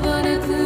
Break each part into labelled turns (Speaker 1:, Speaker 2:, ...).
Speaker 1: ばれく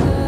Speaker 1: love.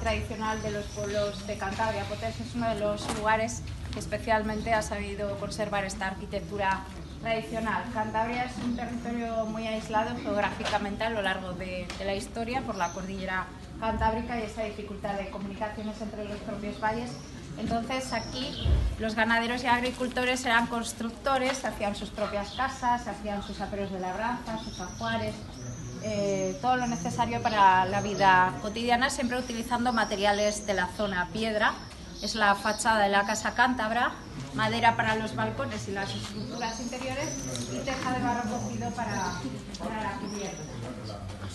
Speaker 1: Tradicional de los pueblos de Cantabria. Potes es uno de los lugares que especialmente ha sabido conservar esta arquitectura tradicional. Cantabria es un territorio muy aislado geográficamente a lo largo de, de la historia por la cordillera cantábrica y esa dificultad de comunicaciones entre los propios valles entonces aquí los ganaderos y agricultores eran constructores, hacían sus propias casas, hacían sus aperos de labranza, sus ajuares, eh, todo lo necesario para la vida cotidiana, siempre utilizando materiales de la zona, piedra, es la fachada de la casa cántabra, madera para los balcones y las estructuras interiores y teja de barro cocido para, para la cubierta.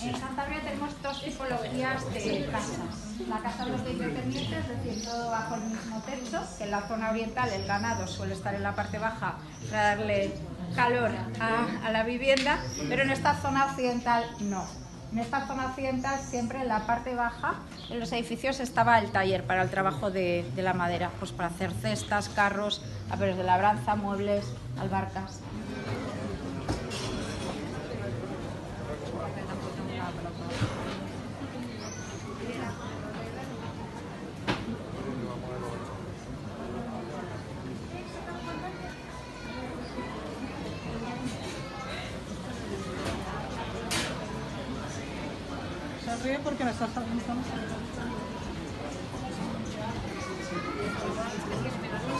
Speaker 1: En Cantabria tenemos dos tipologías de casas. La casa de los independientes, es decir, todo bajo el mismo techo, que en la zona oriental el ganado suele estar en la parte baja para darle calor a, la vivienda, pero en esta zona occidental no. En esta zona occidental siempre en la parte baja en los edificios estaba el taller para el trabajo de, de la madera, pues para hacer cestas, carros, aperos de labranza, muebles, albarcas.
Speaker 2: Se ríe porque me está saliendo.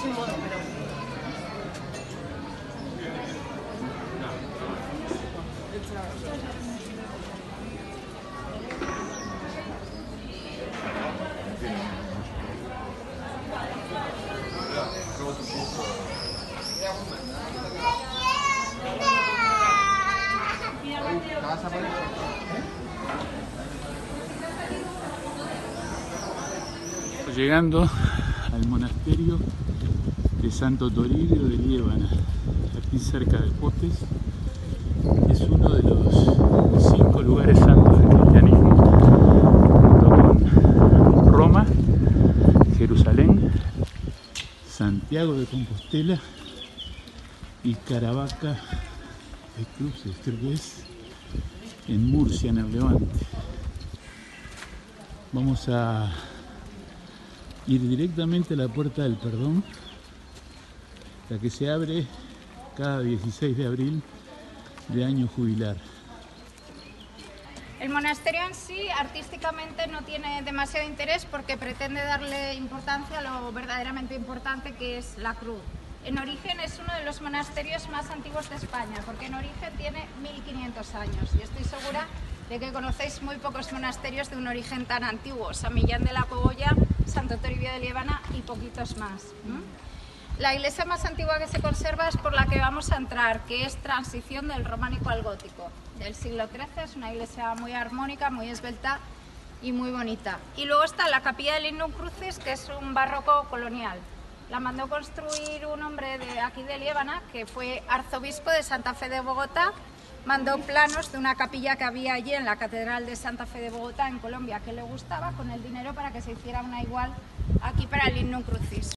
Speaker 2: Sí, bueno, pero...
Speaker 3: Llegando al monasterio de Santo Toribio de Liébana, aquí cerca de Potes, es uno de los cinco lugares santos del cristianismo, junto con Roma, Jerusalén, Santiago de Compostela y Caravaca de Cruces, creo que en Murcia, en el Levante. Vamos a ir directamente a la puerta del perdón, la que se abre cada 16 de abril de año jubilar.
Speaker 1: El monasterio en sí artísticamente no tiene demasiado interés porque pretende darle importancia a lo verdaderamente importante que es la cruz. En origen es uno de los monasterios más antiguos de España porque en origen tiene 1500 años y estoy segura de que conocéis muy pocos monasterios de un origen tan antiguo, San Millán de la Cogolla, Santo Toribio de Liébana y poquitos más. La iglesia más antigua que se conserva es por la que vamos a entrar, que es transición del románico al gótico, del siglo XIII. Es una iglesia muy armónica, muy esbelta y muy bonita. Y luego está la capilla del Innum Crucis, que es un barroco colonial. La mandó construir un hombre de aquí de Liébana, que fue arzobispo de Santa Fe de Bogotá. Mandó planos de una capilla que había allí en la Catedral de Santa Fe de Bogotá, en Colombia, que le gustaba, con el dinero para que se hiciera una igual aquí para el Innum Crucis.